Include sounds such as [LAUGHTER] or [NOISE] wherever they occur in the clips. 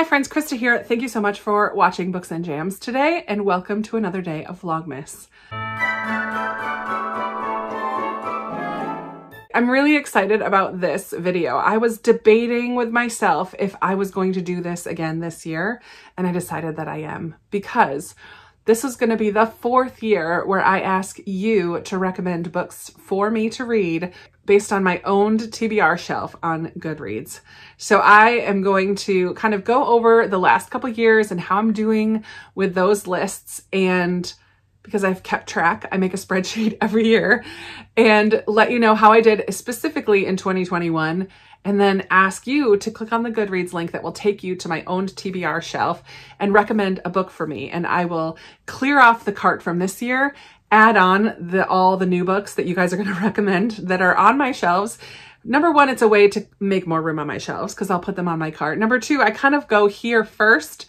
Hi friends, Krista here. Thank you so much for watching Books and Jams today and welcome to another day of Vlogmas. I'm really excited about this video. I was debating with myself if I was going to do this again this year and I decided that I am because this is going to be the fourth year where I ask you to recommend books for me to read based on my owned TBR shelf on Goodreads. So I am going to kind of go over the last couple years and how I'm doing with those lists and because I've kept track, I make a spreadsheet [LAUGHS] every year and let you know how I did specifically in 2021 and then ask you to click on the Goodreads link that will take you to my owned TBR shelf and recommend a book for me. And I will clear off the cart from this year add on the all the new books that you guys are going [LAUGHS] to recommend that are on my shelves. Number one, it's a way to make more room on my shelves because I'll put them on my cart. Number two, I kind of go here first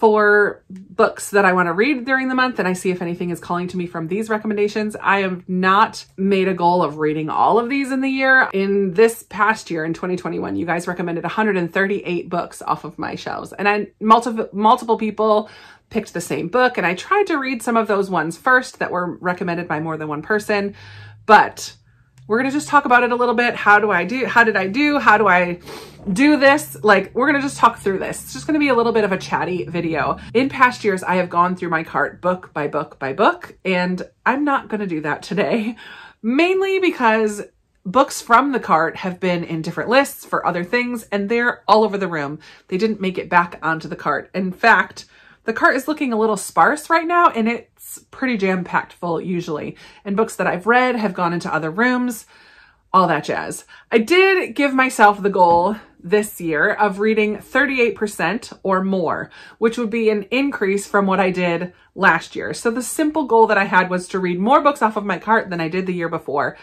for books that I want to read during the month and I see if anything is calling to me from these recommendations. I have not made a goal of reading all of these in the year. In this past year, in 2021, you guys recommended 138 books off of my shelves and I multiple multiple people picked the same book and I tried to read some of those ones first that were recommended by more than one person, but we're going to just talk about it a little bit. How do I do, how did I do? How do I do this? Like, we're going to just talk through this. It's just going to be a little bit of a chatty video. In past years, I have gone through my cart book by book by book, and I'm not going to do that today, [LAUGHS] mainly because books from the cart have been in different lists for other things, and they're all over the room. They didn't make it back onto the cart. In fact, the cart is looking a little sparse right now and it's pretty jam-packed full usually. And books that I've read have gone into other rooms, all that jazz. I did give myself the goal this year of reading 38% or more, which would be an increase from what I did last year. So the simple goal that I had was to read more books off of my cart than I did the year before.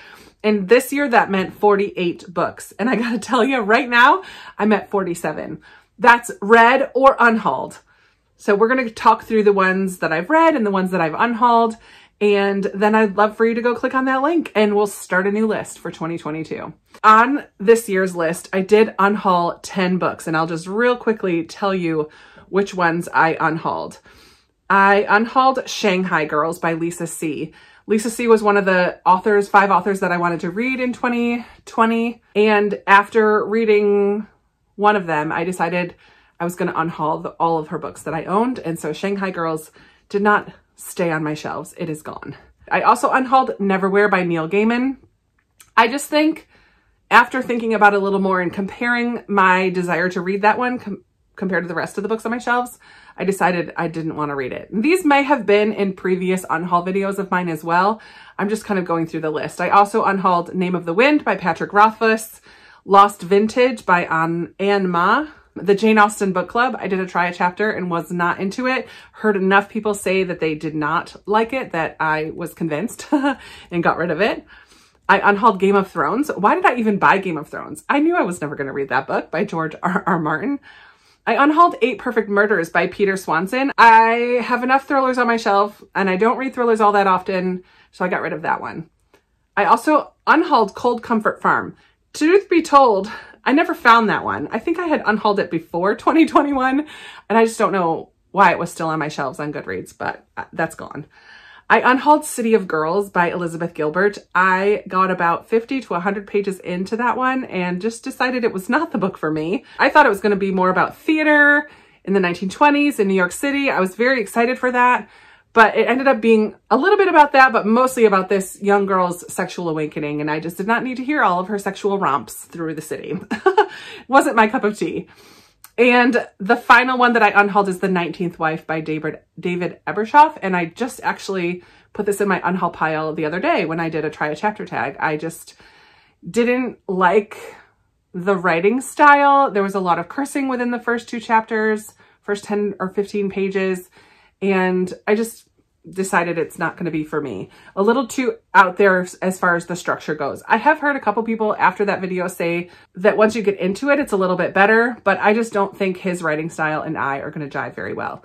And this year that meant 48 books. And I gotta [LAUGHS] tell you right now, I'm at 47. That's read or unhauled. So we're going to talk through the ones that I've read and the ones that I've unhauled. And then I'd love for you to go click on that link and we'll start a new list for 2022. On this year's list, I did unhaul 10 books and I'll just real quickly tell you which ones I unhauled. I unhauled Shanghai Girls by Lisa See. Lisa See was one of the authors, five authors that I wanted to read in 2020. And after reading one of them, I decided I was going to unhaul the, all of her books that I owned. And so Shanghai Girls did not stay on my shelves. It is gone. I also unhauled Neverwhere by Neil Gaiman. I just think after thinking about it a little more and comparing my desire to read that one com compared to the rest of the books on my shelves, I decided I didn't want to read it. These may have been in previous unhaul videos of mine as well. I'm just kind of going through the list. I also unhauled Name of the Wind by Patrick Rothfuss, Lost Vintage by Ann Mah, the Jane Austen book club, I did a try a chapter and was not into it. Heard enough people say that they did not like it that I was convinced [LAUGHS] and got rid of it. I unhauled Game of Thrones. Why did I even buy Game of Thrones? I knew I was never going to read that book by George R. R. Martin. I unhauled Eight Perfect Murders by Peter Swanson. I have enough thrillers on my shelf and I don't read thrillers all that often, so I got rid of that one. I also unhauled Cold Comfort Farm. Truth be told, I never found that one. I think I had unhauled it before [LAUGHS] 2021 and I just don't know why it was still on my shelves on Goodreads, but uh, that's gone. I unhauled City of Girls by Elizabeth Gilbert. I got about 50 to 100 pages into that one and just decided it was not the book for me. I thought it was going to be more about theater in the 1920s in New York City. I was very excited for that. But it ended up being a little bit about that, but mostly about this young girl's sexual awakening. And I just did not need to hear all of her sexual romps through the city. [LAUGHS] Wasn't my cup of tea. And the final one that I unhauled is The 19th Wife by David, David Ebershoff. And I just actually put this in my unhaul pile the other day when I did a try a chapter tag. I just didn't like the writing style. There was a lot of cursing within the first two chapters, first 10 or 15 pages. And I just decided it's not going to be for me. A little too out there as far as the structure goes. I have heard a couple people after that video say that once you get into it, it's a little bit better, but I just don't think his writing style and I are going to jive very well.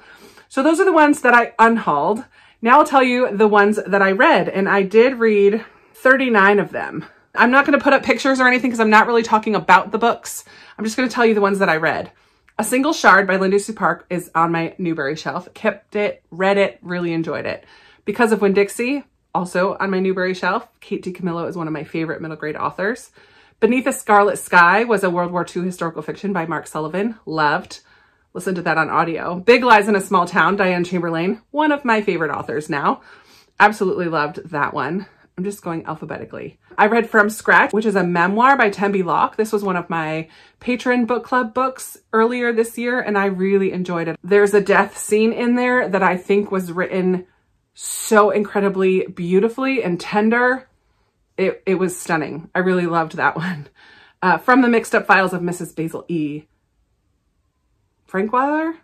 So those are the ones that I unhauled. Now I'll tell you the ones that I read, and I did read 39 of them. I'm not going to put up pictures or anything because I'm not really talking about the books. I'm just going to tell you the ones that I read. A Single Shard by Linda Sue Park is on my Newbery shelf. Kept it, read it, really enjoyed it. Because of Winn-Dixie, also on my Newbery shelf. Kate DiCamillo is one of my favorite middle grade authors. Beneath a Scarlet Sky was a World War II historical fiction by Mark Sullivan. Loved. Listen to that on audio. Big Lies in a Small Town, Diane Chamberlain. One of my favorite authors now. Absolutely loved that one. I'm just going alphabetically. I read From Scratch, which is a memoir by Tembi Locke. This was one of my patron book club books earlier this year, and I really enjoyed it. There's a death scene in there that I think was written so incredibly beautifully and tender. It, it was stunning. I really loved that [LAUGHS] one. Uh, from the Mixed Up Files of Mrs. Basil E. Frankweiler?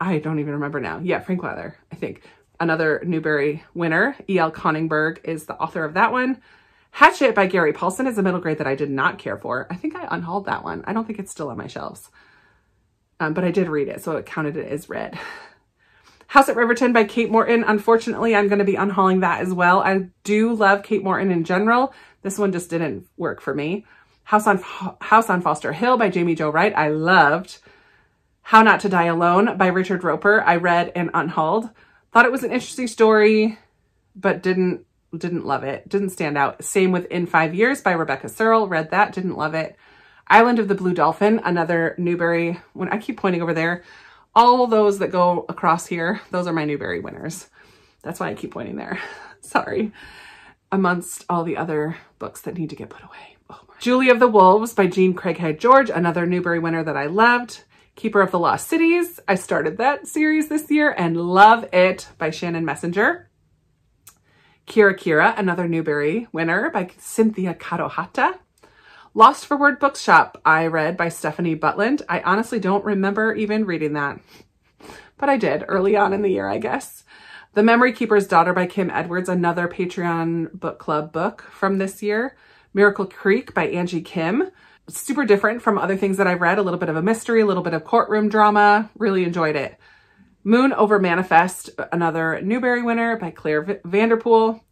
I don't even remember now. Yeah, Frankweiler, I think another Newbery winner. E.L. Konigsburg is the author of that one. Hatchet by Gary Paulsen is a middle grade that I did not care for. I think I unhauled that one. I don't think it's still on my shelves. Um, but I did read it, so it counted it as read. House at Riverton by Kate Morton. Unfortunately, I'm going to be unhauling that as well. I do love Kate Morton in general. This one just didn't work for me. House on House on Foster Hill by Jamie Jo Wright. I loved. How Not to Die Alone by Richard Roper. I read and unhauled. Thought it was an interesting story, but didn't didn't love it. Didn't stand out. Same with In Five Years by Rebecca Serle. Read that, didn't love it. Island of the Blue Dolphin, another Newbery. When I keep pointing over there, all those that go across here, those are my Newbery winners. That's why I keep pointing there. [LAUGHS] Sorry. Amongst all the other books that need to get put away. Oh Julie of the Wolves by Jean Craighead George, another Newbery winner that I loved. Keeper of the Lost Cities. I started that series this year and love it by Shannon Messenger. Kira Kira, another Newbery winner by Cynthia Kadohata. Lost for Word Bookshop, I read by Stephanie Butland. I honestly don't remember even reading that, but I did early on in the year, I guess. The Memory Keeper's Daughter by Kim Edwards, another Patreon book club book from this year. Miracle Creek by Angie Kim super different from other things that I've read. A little bit of a mystery, a little bit of courtroom drama. Really enjoyed it. Moon Over Manifest, another Newbery winner by Clare v Vanderpool.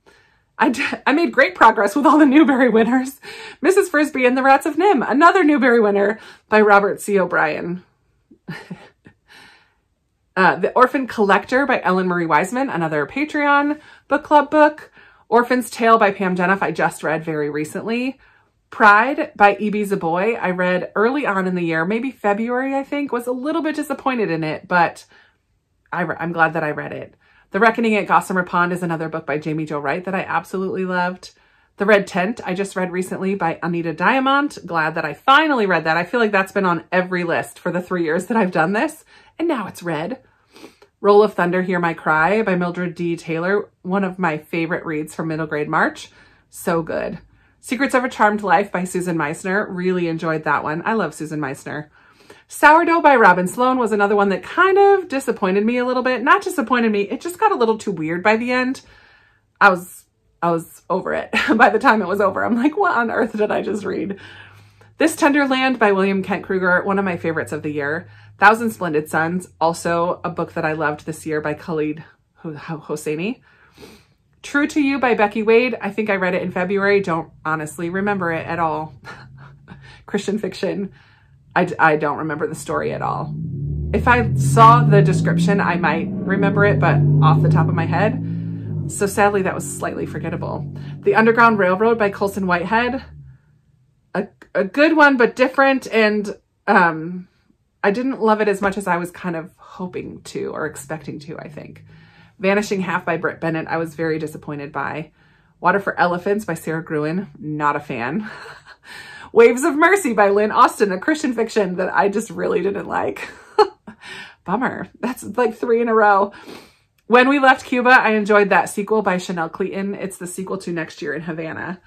I, [LAUGHS] I made great progress with all the Newbery winners. Mrs. Frisby and the Rats of NIMH, another Newbery winner by Robert C. O'Brien. [LAUGHS] uh, the Orphan Collector by Ellen Marie Wiseman, another Patreon book club book. Orphan's Tale by Pam Jenoff, I just read very recently. Pride by Ibi Zoboi, I read early on in the year, maybe February, I think, was a little bit disappointed in it, but I am glad that I read it. The Reckoning at Gossamer Pond is another book by Jamie Jo Wright that I absolutely loved. The Red Tent, I just read recently by Anita Diamant. Glad that I finally read that. I feel like that's been on every list for the three years that I've done this, and now it's read. Roll of Thunder, Hear My Cry by Mildred D. Taylor, one of my favorite reads from middle grade March. So good. Secrets of a Charmed Life by Susan Meissner. Really enjoyed that one. I love Susan Meissner. Sourdough by Robin Sloan was another one that kind of disappointed me a little bit. Not disappointed me, it just got a little too weird by the end. I was I was over it. [LAUGHS] by the time it was over, I'm like, what on earth did I just read? This Tender Land by William Kent Krueger, one of my favorites of the year. Thousand Splendid Suns, also a book that I loved this year by Khaled Hosseini. True to You by Becky Wade. I think I read it in February. Don't honestly remember it at all. [LAUGHS] Christian fiction. I, I don't remember the story at all. If I saw the description, I might remember it, but off the top of my head. So sadly, that was slightly forgettable. The Underground Railroad by Colson Whitehead. A, a good one, but different. And um, I didn't love it as much as I was kind of hoping to or expecting to, I think. Vanishing Half by Brit Bennett, I was very disappointed by. Water for Elephants by Sara Gruen, not a fan. [LAUGHS] Waves of Mercy by Lynn Austin, a Christian fiction that I just really didn't like. [LAUGHS] Bummer. That's like three in a row. When We Left Cuba, I enjoyed that sequel by Chanel Cleeton. It's the sequel to Next Year in Havana.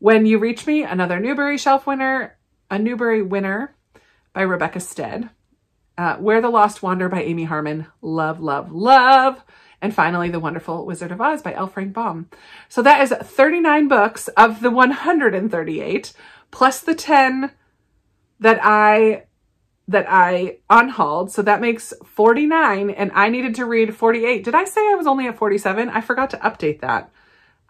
When You Reach Me, another Newbery Shelf winner, a Newbery winner by Rebecca Stead. Uh, Where the Lost Wander by Amy Harmon. Love, love, love. And finally, The Wonderful Wizard of Oz by L. Frank Baum. So that is 39 books of the 138, plus the 10 that I that I unhauled. So that makes 49 and I needed to read 48. Did I say I was only at 47? I forgot to update that.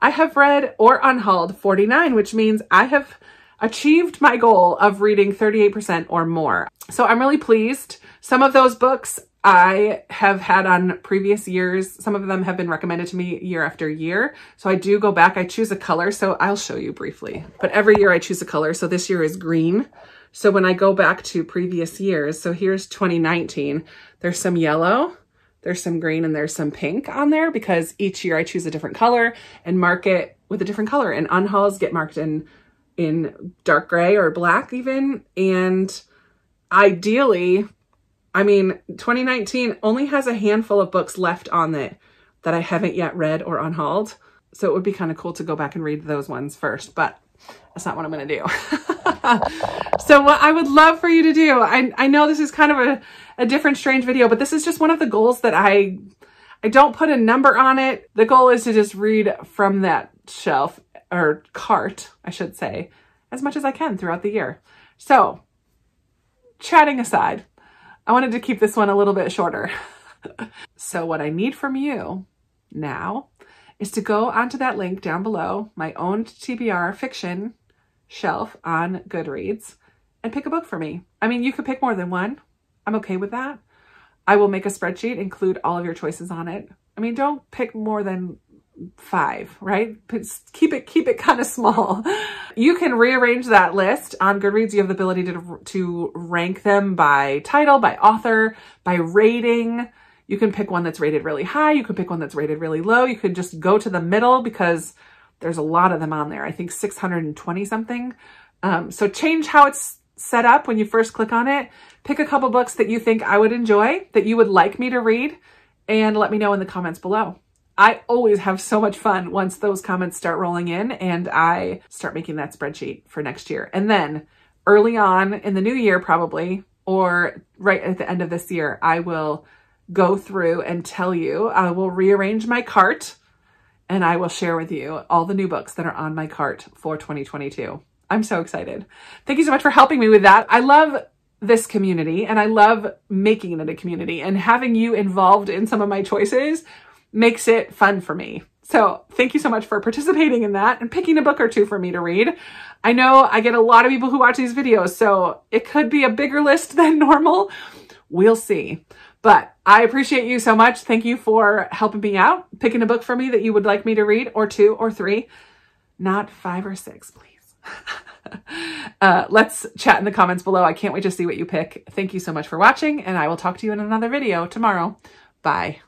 I have read or unhauled 49, which means I have achieved my goal of reading 38% or more. So I'm really pleased. Some of those books I have had on previous years. Some of them have been recommended to me year after year. So I do go back, I choose a color. So I'll show you briefly, but every year I choose a color. So this year is green. So when I go back to previous years, so here's 2019, there's some yellow, there's some green and there's some pink on there because each year I choose a different color and mark it with a different color and unhauls get marked in, in dark gray or black even. And ideally I mean, 2019 only has a handful of books left on it that I haven't yet read or unhauled. So it would be kind of cool to go back and read those ones first, but that's not what I'm going to do. [LAUGHS] so what I would love for you to do, I, I know this is kind of a, a different strange video, but this is just one of the goals that I, I don't put a number on it. The goal is to just read from that shelf or cart, I should say, as much as I can throughout the year. So chatting aside, I wanted to keep this one a little bit shorter. [LAUGHS] so what I need from you now is to go onto that link down below, my own TBR fiction shelf on Goodreads, and pick a book for me. I mean, you could pick more than one. I'm okay with that. I will make a spreadsheet, include all of your choices on it. I mean, don't pick more than five, right? Keep it, keep it kind of small. You can rearrange that list on Goodreads. You have the ability to, to rank them by title, by author, by rating. You can pick one that's rated really high. You can pick one that's rated really low. You could just go to the middle because there's a lot of them on there. I think 620 something. Um, so change how it's set up when you first click on it. Pick a couple books that you think I would enjoy, that you would like me to read, and let me know in the comments below. I always have so much fun once those comments start rolling in and I start making that spreadsheet for next year. And then early on in the new year, probably, or right at the end of this year, I will go through and tell you, I will rearrange my cart and I will share with you all the new books that are on my cart for 2022. I'm so excited. Thank you so much for helping me with that. I love this community and I love making it a community and having you involved in some of my choices makes it fun for me. So thank you so much for participating in that and picking a book or two for me to read. I know I get a lot of people who watch these videos, so it could be a bigger list [LAUGHS] than normal. We'll see. But I appreciate you so much. Thank you for helping me out, picking a book for me that you would like me to read, or two or three, not five or six, please. [LAUGHS] uh, let's chat in the comments below. I can't wait to see what you pick. Thank you so much for watching, and I will talk to you in another video tomorrow. Bye.